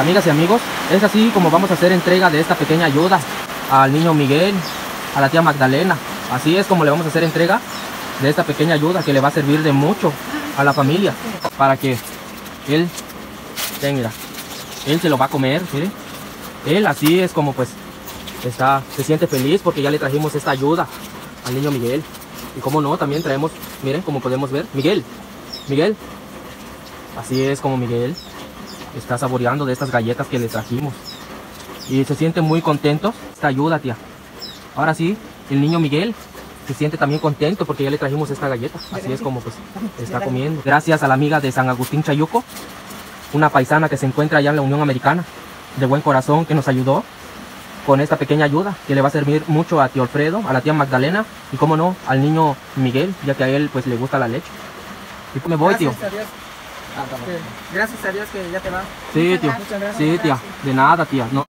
Amigas y amigos, es así como vamos a hacer entrega de esta pequeña ayuda al niño Miguel, a la tía Magdalena. Así es como le vamos a hacer entrega de esta pequeña ayuda que le va a servir de mucho a la familia para que él, mira, él se lo va a comer, miren. Él así es como pues está, se siente feliz porque ya le trajimos esta ayuda al niño Miguel. Y como no, también traemos, miren como podemos ver, Miguel, Miguel, así es como Miguel está saboreando de estas galletas que le trajimos. Y se siente muy contento esta ayuda, tía. Ahora sí, el niño Miguel se siente también contento porque ya le trajimos esta galleta. Así es como pues está comiendo. Gracias a la amiga de San Agustín Chayuco, una paisana que se encuentra allá en la Unión Americana, de buen corazón, que nos ayudó con esta pequeña ayuda que le va a servir mucho a tío Alfredo, a la tía Magdalena y como no, al niño Miguel, ya que a él pues le gusta la leche. Y me voy, tío. Gracias. Que- Gracias a Dios que ya te vas. Sí, tío. Muchas gracias. Sí, tía. De nada, tía. No.